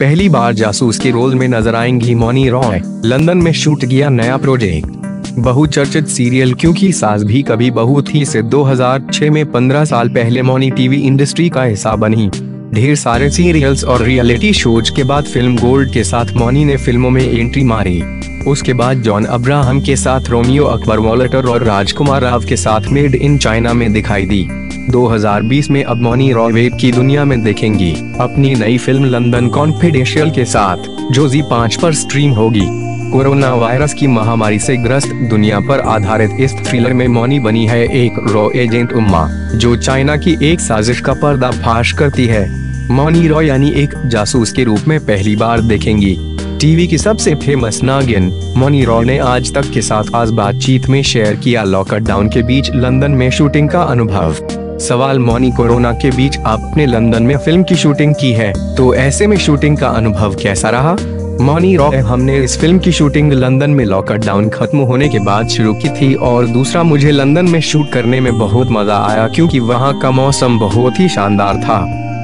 पहली बार जासूस के रोल में नज़र आएँगी मोनी रॉय। लंदन में शूट किया नया प्रोजेक्ट बहुचर्चित सीरियल क्योंकि सास भी कभी बहू थी से 2006 में 15 साल पहले मोनी टीवी इंडस्ट्री का हिस्सा बनी। ढेर सारे सीरियल्स और रियलिटी शोज़ के बाद फ़िल्म गोल्ड के साथ मौनी ने फ़िल्मों में एंट्री मारी। उसके बाद जॉन अब्राहम के साथ रोमियो अकबर वॉलेटर और राजकुमार राव के साथ मेड इन चाइना में दिखाई दी। 2020 में अब मौनी रॉवेब की दुनिया में देखेंगी। अपनी नई फ़िल्म लंदन कॉन्फिडेंशियल के साथ, जो जी पाँच पर स्ट्रीम होगी। कोरोना वायरस की महामारी से ग्रस्त दुनिया पर आधारित इस थ्रिलर में मौनी बनी है एक रॉ एजेंट उम्मा, जो चाइना की एक साजिश का पर्दाफाश करती है। मौनी रॉ यानी एक जासूस के रूप में पहली बार देखेंगी। टीवी की सबसे फ़ेमस नागिन, मोनी रॉ ने आज तक के साथ आज बातचीत में शेयर किया लॉकडाउन के बीच लंदन में शूटिंग का अनुभव। सवाल, मौनी कोरोना के बीच आपने लंदन में फ़िल्म की शूटिंग की है तो ऐसे में शूटिंग का अनुभव कैसा रहा? मौनी रॉक हमने इस फ़िल्म की शूटिंग लंदन में लॉकडाउन खत्म होने के बाद शुरू की थी और दूसरा मुझे लंदन में शूट करने में बहुत मज़ा आया क्योंकि वहाँ का मौसम बहुत ही शानदार था।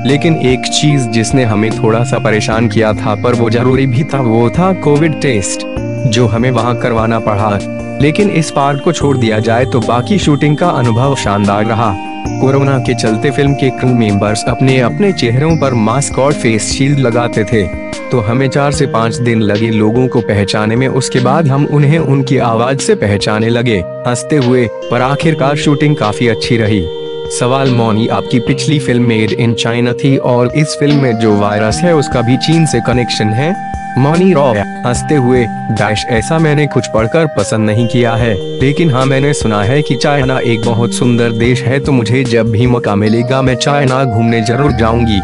लेकिन एक चीज़ जिसने हमें थोड़ा सा परेशान किया था पर वो ज़रूरी भी था, वो था कोविड टेस्ट, जो हमें वहाँ करवाना पड़ा। लेकिन इस पार्ट को छोड़ दिया जाए तो बाकी शूटिंग का अनुभव शानदार रहा। कोरोना के चलते फ़िल्म के क्रू मेंबर्स अपने अपने चेहरों पर मास्क और फेस शील्ड लगाते थे। तो हमें चार से पाँच दिन लगे लोगों को पहचाने में, उसके बाद हम उन्हें उनकी आवाज़ से पहचाने लगे। हँसते हुए, पर आखिरकार शूटिंग काफ़ी अच्छी रही। सवाल, मौनी, आपकी पिछली फ़िल्म मेड इन चाइना थी और इस फ़िल्म में जो वायरस है, उसका भी चीन से कनेक्शन है। मौनी रॉ हँसते हुए डैश ऐसा मैंने कुछ पढ़कर पसंद नहीं किया है। लेकिन हाँ मैंने सुना है कि चाइना एक बहुत सुंदर देश है तो मुझे जब भी मौका मिलेगा, मैं चाइना घूमने ज़रूर जाऊँगी।